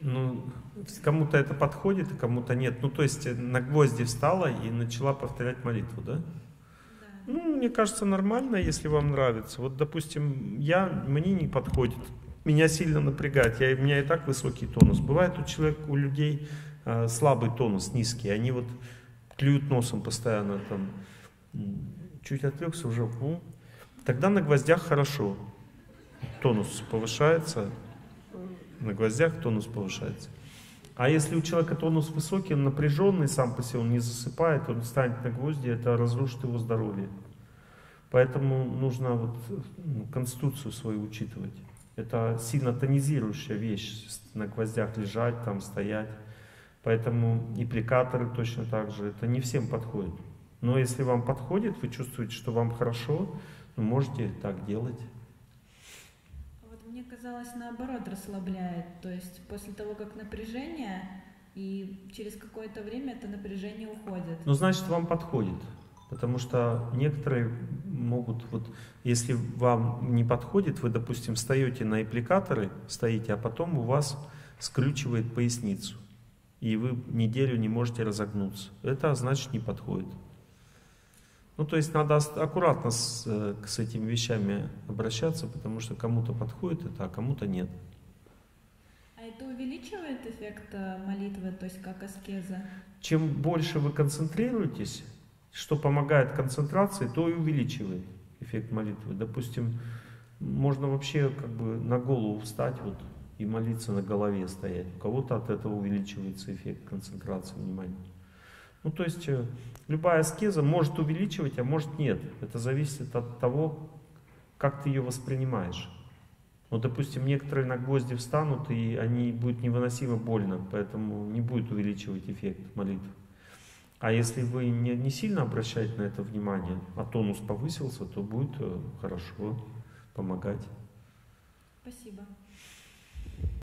Ну, кому-то это подходит, а кому-то нет. Ну, то есть на гвозди встала и начала повторять молитву, да? Ну, мне кажется, нормально, если вам нравится. Вот, допустим, я, мне не подходит. Меня сильно напрягает. Я, у меня и так высокий тонус. Бывает у человека, у людей э, слабый тонус, низкий. Они вот клюют носом постоянно там. Чуть отвлекся уже. Ну, тогда на гвоздях хорошо. Тонус повышается. На гвоздях тонус повышается. А если у человека тонус высокий, он напряженный сам по себе, он не засыпает, он станет на гвозди, это разрушит его здоровье. Поэтому нужно вот ну, конституцию свою учитывать. Это сильно тонизирующая вещь, на гвоздях лежать, там стоять. Поэтому аппликаторы точно так же, это не всем подходит. Но если вам подходит, вы чувствуете, что вам хорошо, можете так делать казалось, наоборот расслабляет. То есть после того, как напряжение, и через какое-то время это напряжение уходит. Ну, значит, вам подходит. Потому что некоторые могут, вот, если вам не подходит, вы, допустим, встаете на аппликаторы, стоите, а потом у вас скрючивает поясницу, и вы неделю не можете разогнуться. Это значит не подходит. Ну, то есть надо аккуратно с, э, с этими вещами обращаться, потому что кому-то подходит это, а кому-то нет. А это увеличивает эффект э, молитвы, то есть как аскеза? Чем больше вы концентрируетесь, что помогает концентрации, то и увеличивает эффект молитвы. Допустим, можно вообще как бы на голову встать вот и молиться на голове стоять. У кого-то от этого увеличивается эффект концентрации внимания. Ну, то есть э, любая аскеза может увеличивать, а может нет. Это зависит от того, как ты ее воспринимаешь. Ну, допустим, некоторые на гвозди встанут, и они будет невыносимо больно, поэтому не будет увеличивать эффект молитвы. А если вы не, не сильно обращаете на это внимание, а тонус повысился, то будет э, хорошо помогать. Спасибо.